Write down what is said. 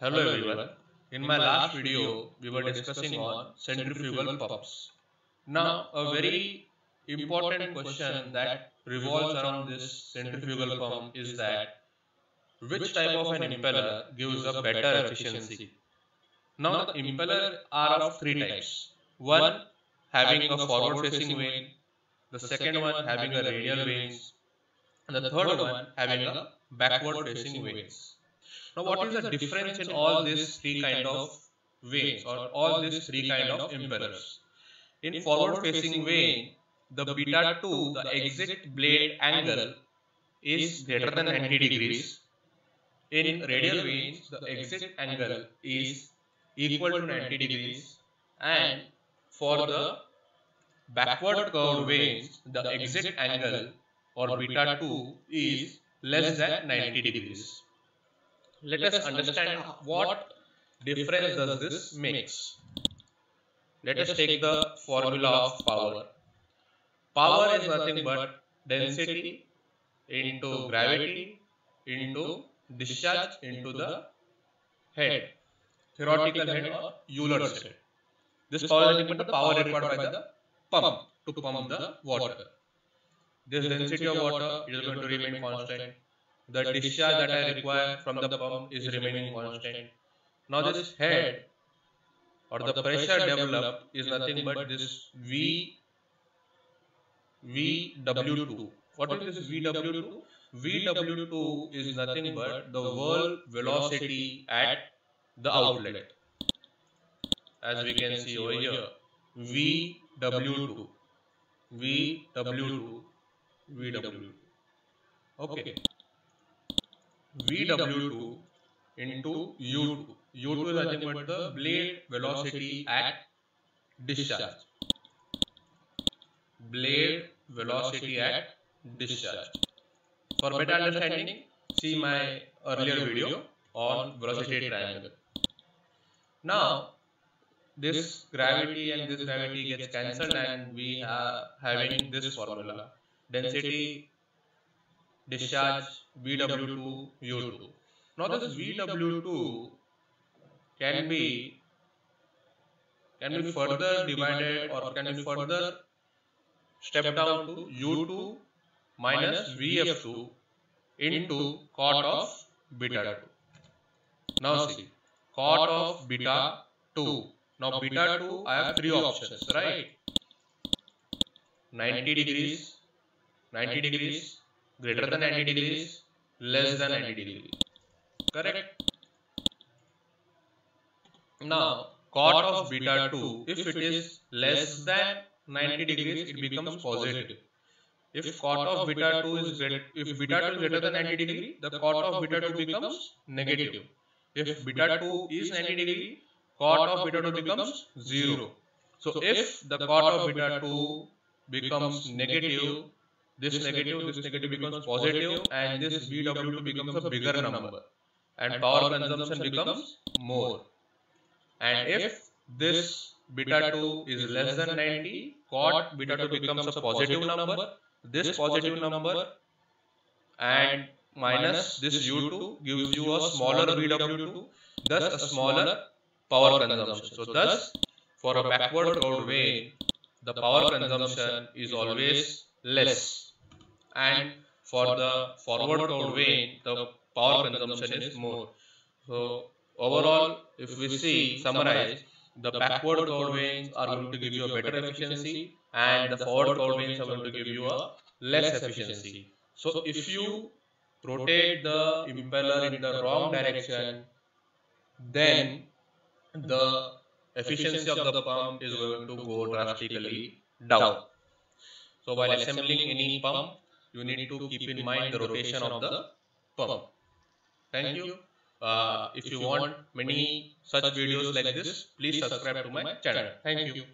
Hello everyone. In my last video, we were discussing on centrifugal pumps. Now, a very important question that revolves around this centrifugal pump is that which type of an impeller gives a better efficiency? Now, the impeller are of three types. One having a forward facing vane, the second one having a radial vanes, and the third one having a backward facing vanes. Now, what is the difference in all these three kind of vanes or all these three kind of impellers? In forward facing vane, the beta 2, the exit blade angle is greater than 90 degrees. In radial vanes, the exit angle is equal to 90 degrees. and for the backward curved vanes, the exit angle or beta 2 is less than 90 degrees let us understand what difference does this makes. Let us take the formula of power. Power is nothing but density into gravity into discharge into the head, theoretical head or Euler's head. This power is nothing but the power required by the pump to pump the water. This density of water is going to remain constant the discharge that I require from the pump is remaining constant. Now this head or the pressure developed is nothing but this V VW2. What is this VW2? VW2 is nothing but the whirl velocity at the outlet. As we can see over here, VW2, VW2, VW2. Okay. VW2 into U2. U2 is nothing but the blade velocity at discharge. Blade velocity at discharge. For better understanding, see my earlier video on velocity triangle. Now, this gravity and this gravity gets cancelled and we are having this formula. Density discharge VW2 U2. Now this VW2 can be can be further divided or can be further step down to U2 minus VF2 into cot of beta 2. Now see cot of beta 2. Now beta 2 I have three options right 90 degrees 90 degrees greater than 90 degrees, less than 90 degree. Correct? Now, cot of beta 2, if it is less than 90 degrees, it becomes positive. If cot of beta 2 is greater, if beta 2 is greater than 90 degree, the cot of beta 2 becomes negative. If beta 2 is 90 degree, cot of beta 2 becomes 0. So if the cot of beta 2 becomes negative, this negative, this negative becomes positive and this VW2 becomes a bigger number. and power consumption becomes more. And if this beta 2 is less than 90, cot beta 2 becomes a positive number, this positive number and minus this U2 gives you a smaller VW2, thus a smaller power consumption. So thus for a backward curved vane, the power consumption is always less and for the forward curved vane the power consumption is more. So overall if we see summarize the backward curved vanes are going to give you a better efficiency and the forward curved vanes are going to give you a less efficiency. So if you rotate the impeller in the wrong direction then the efficiency of the pump is going to go drastically down. So while assembling any pump you need to keep in mind the rotation of the pump. Thank you. Uh, if you want many such videos like this, please subscribe to my channel. Thank you.